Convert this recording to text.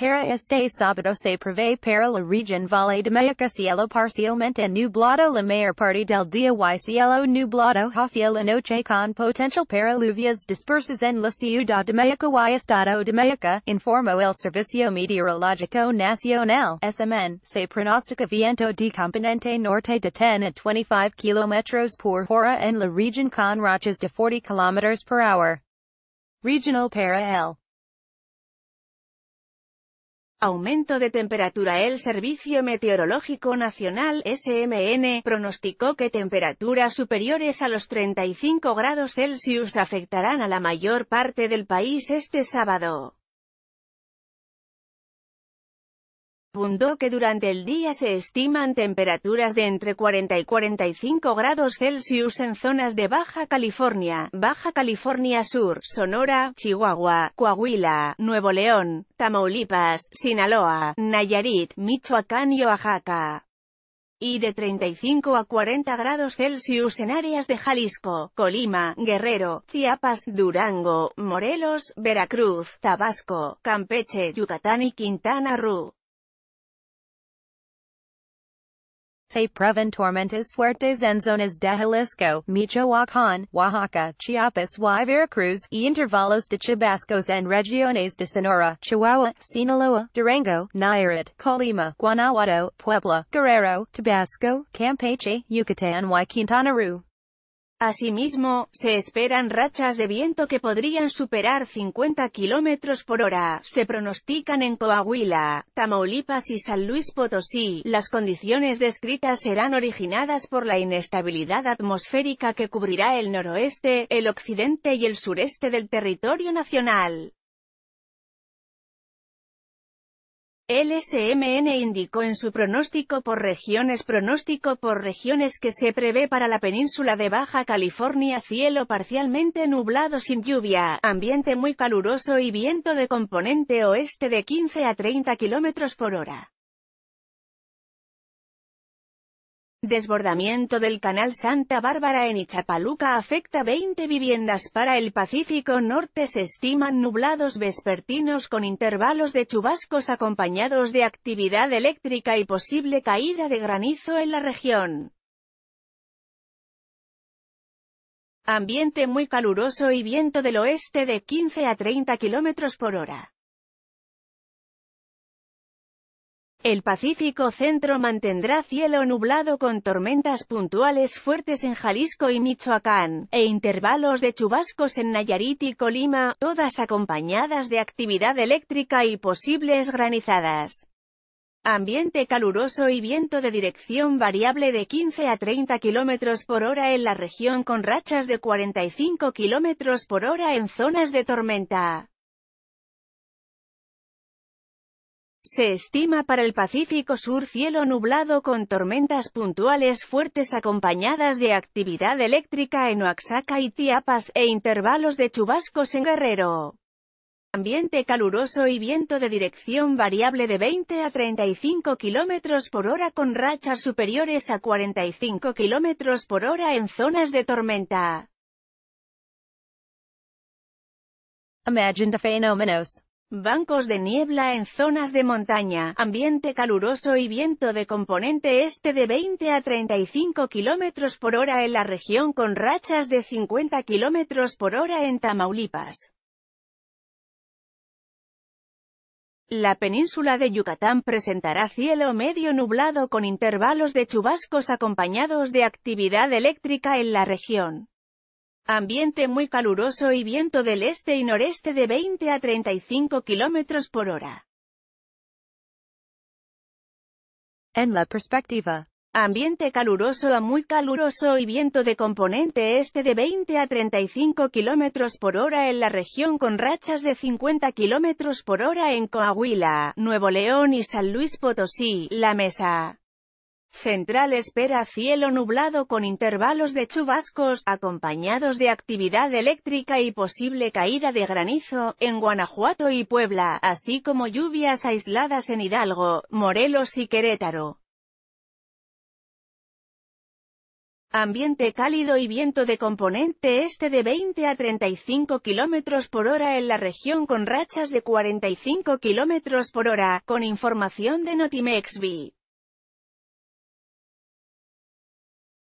Para este sábado se prevé para la región Valle de Mexico cielo parcialmente nublado la mayor parte del día y cielo nublado hacia la noche con potencial para lluvias dispersas en la ciudad de Mexico y estado de Mexico, informó el Servicio Meteorológico Nacional, SMN, se pronostica viento de componente norte de 10 a 25 km por hora en la región con rachas de 40 km per hour. Regional para el Aumento de temperatura El Servicio Meteorológico Nacional SMN pronosticó que temperaturas superiores a los 35 grados Celsius afectarán a la mayor parte del país este sábado. Abundó que durante el día se estiman temperaturas de entre 40 y 45 grados Celsius en zonas de Baja California, Baja California Sur, Sonora, Chihuahua, Coahuila, Nuevo León, Tamaulipas, Sinaloa, Nayarit, Michoacán y Oaxaca y de 35 a 40 grados Celsius en áreas de Jalisco, Colima, Guerrero, Chiapas, Durango, Morelos, Veracruz, Tabasco, Campeche, Yucatán y Quintana Roo. Se prevén tormentas fuertes en zonas de Jalisco, Michoacán, Oaxaca, Chiapas y Veracruz, y intervalos de chubascos en regiones de Sonora, Chihuahua, Sinaloa, Durango, Nayarit, Colima, Guanajuato, Puebla, Guerrero, Tabasco, Campeche, Yucatán y Quintana Roo. Asimismo, se esperan rachas de viento que podrían superar 50 km por hora. Se pronostican en Coahuila, Tamaulipas y San Luis Potosí. Las condiciones descritas serán originadas por la inestabilidad atmosférica que cubrirá el noroeste, el occidente y el sureste del territorio nacional. El SMN indicó en su pronóstico por regiones pronóstico por regiones que se prevé para la península de Baja California cielo parcialmente nublado sin lluvia, ambiente muy caluroso y viento de componente oeste de 15 a 30 km por hora. Desbordamiento del canal Santa Bárbara en Ichapaluca afecta 20 viviendas para el Pacífico Norte se estiman nublados vespertinos con intervalos de chubascos acompañados de actividad eléctrica y posible caída de granizo en la región. Ambiente muy caluroso y viento del oeste de 15 a 30 km por hora. El Pacífico Centro mantendrá cielo nublado con tormentas puntuales fuertes en Jalisco y Michoacán, e intervalos de chubascos en Nayarit y Colima, todas acompañadas de actividad eléctrica y posibles granizadas. Ambiente caluroso y viento de dirección variable de 15 a 30 km por hora en la región con rachas de 45 km por hora en zonas de tormenta. Se estima para el Pacífico Sur cielo nublado con tormentas puntuales fuertes acompañadas de actividad eléctrica en Oaxaca y Chiapas, e intervalos de chubascos en Guerrero. Ambiente caluroso y viento de dirección variable de 20 a 35 km por hora con rachas superiores a 45 km por hora en zonas de tormenta. Imagine the fenómenos. Bancos de niebla en zonas de montaña, ambiente caluroso y viento de componente este de 20 a 35 km por hora en la región con rachas de 50 km por hora en Tamaulipas. La península de Yucatán presentará cielo medio nublado con intervalos de chubascos acompañados de actividad eléctrica en la región. Ambiente muy caluroso y viento del este y noreste de 20 a 35 km por hora. En la perspectiva. Ambiente caluroso a muy caluroso y viento de componente este de 20 a 35 km por hora en la región con rachas de 50 km por hora en Coahuila, Nuevo León y San Luis Potosí, La Mesa. Central espera cielo nublado con intervalos de chubascos, acompañados de actividad eléctrica y posible caída de granizo, en Guanajuato y Puebla, así como lluvias aisladas en Hidalgo, Morelos y Querétaro. Ambiente cálido y viento de componente este de 20 a 35 km por hora en la región con rachas de 45 km por hora, con información de Notimexbi.